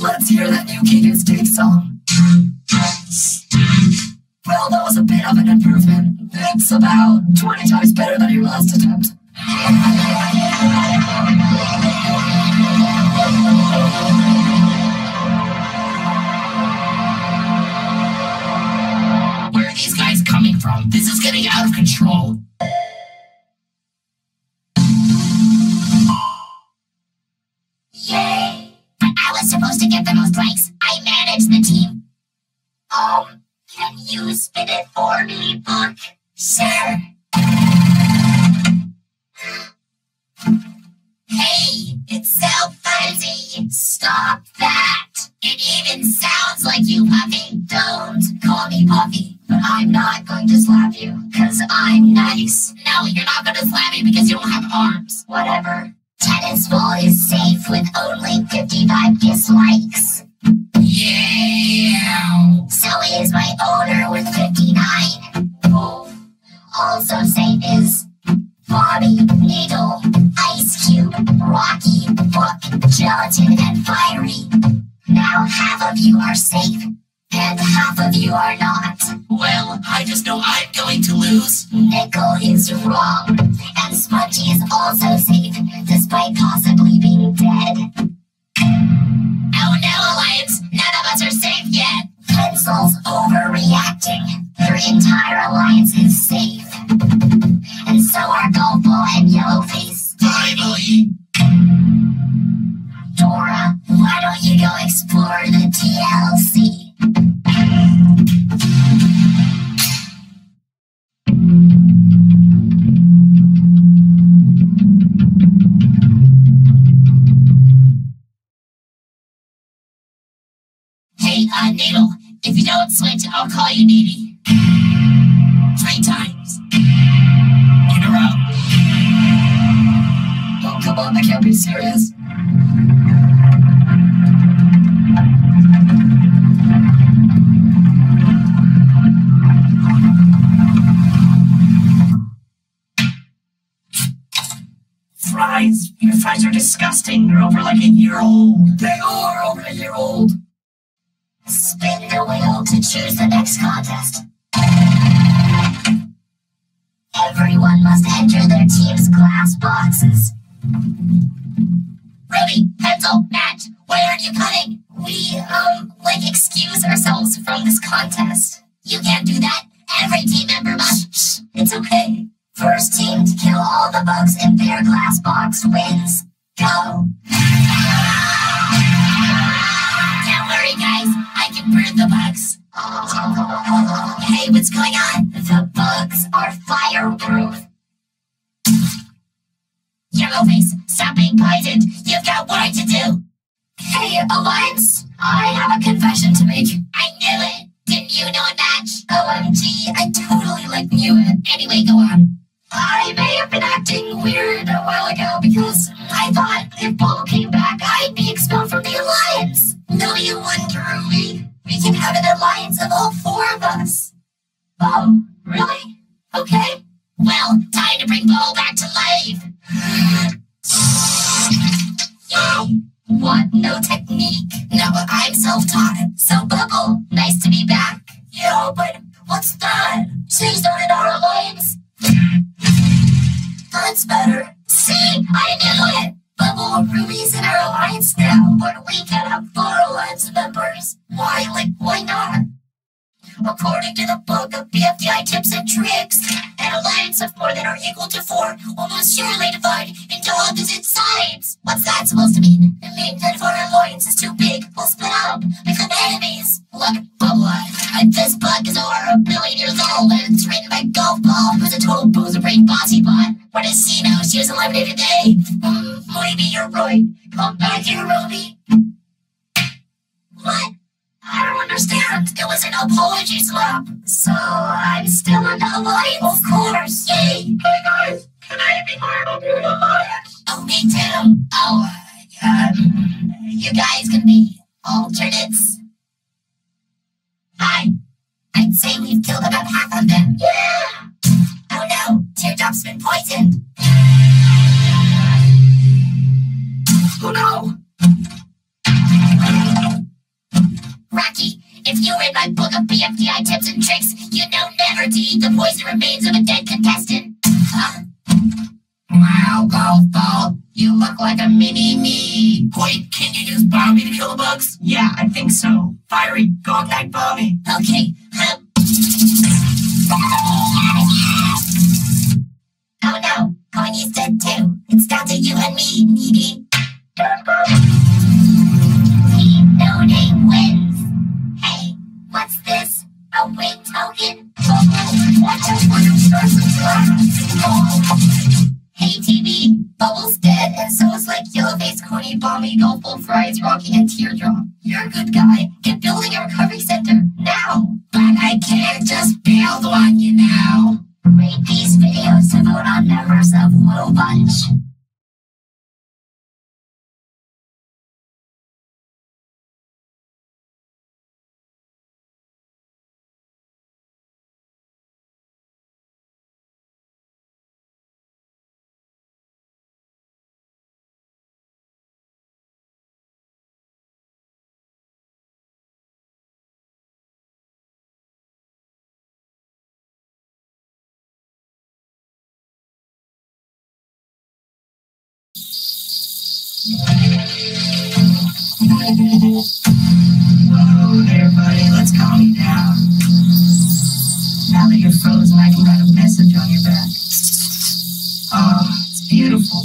Let's hear that new King Dig song. Well, that was a bit of an improvement. It's about 20 times better than your last attempt. Get the most likes. I manage the team. Um, can you spin it for me, Book? Sure. Hey, it's so fuzzy. Stop that. It even sounds like you, Puffy. Don't call me Puffy. But I'm not going to slap you, because I'm nice. No, you're not gonna slap me because you don't have arms. Whatever. Tennis ball is safe with only 55 dislikes. Yeah. So is my owner with 59. Oh. Also safe is Bobby, Needle, Ice Cube, Rocky, Book, Gelatin, and Firey. Now half of you are safe, and half of you are not. Well, I just know I'm going to lose. Nickel is wrong, and Spongy is also safe, despite possibly being dead. Oh no, Alliance, none of us are safe yet. Pencil's overreacting. Their entire alliance is safe. And so are Golf and Yellowface. Finally. Dora, why don't you go explore the TLC? Uh, Needle, if you don't switch, I'll call you Needy. Three times. In a row. Oh, come on, I can't be serious. Fries. Your fries are disgusting. They're over like a year old. They are over a year old. Spin the wheel to choose the next contest. Everyone must enter their team's glass boxes. Ruby, pencil, match. Why aren't you cutting? We, um, like excuse ourselves from this contest. You can't do that. Every team member must. It's okay. First team to kill all the bugs in their glass box wins. Go. Bugs. Hey, what's going on? The bugs are fireproof. Yellowface, stop being poisoned. You've got work to do. Hey, Alliance, I have a confession to make. I knew it. Didn't you know it, Match? OMG, I totally like knew it. Anyway, go on. I may have been acting weird a while ago can have an alliance of all four of us. Oh, really? Okay. Well, time to bring Bo back to life. Yay! What? No technique? No, I'm self-taught. So, Bubble, nice to be back. Yeah, but what's that? She's not in our alliance. That's better. See, I knew it. Bubble Ruby's in our alliance now, but we can have four alliance members. Why, like, why not? According to the book of BFDI tips and tricks, an alliance of more than or equal to four will most surely divide into opposite sides. What's that supposed to mean? It means that if our alliance is too big, we'll split up, become enemies. Look, Bubble, uh, this book is over a billion years old, and it's written by Golf Ball, who's a total boozer brain bossy bot. What does she know? She was eliminated today. Hmm, maybe you're right. Come back here, Ruby. What? I don't understand. It was an apology slap. So I'm still in the alliance? Of course. Yay! Hey guys, can I be part of your alliance? Oh, me too. Oh, uh, um, you guys can be alternates. Hi. I'd say we've killed about half of them. Yeah! You never to eat the poison remains of a dead contestant. Huh? Wow, golf ball, you look like a mini me. Wait, can you use Bomby to kill the bugs? Yeah, I think so. Firey Gognak Bomby. Okay, um. Oh no, Connie's dead too. It's down to you and me, Bomby, Golfball, Fries, Rocky, and Teardrop. You're a good guy. Get building a recovery center now. But I can't just build one, you know. Rate these videos to vote on members of Little Bunch. Let's calm you down. Now that you're frozen, I can write a message on your back. Oh, it's beautiful.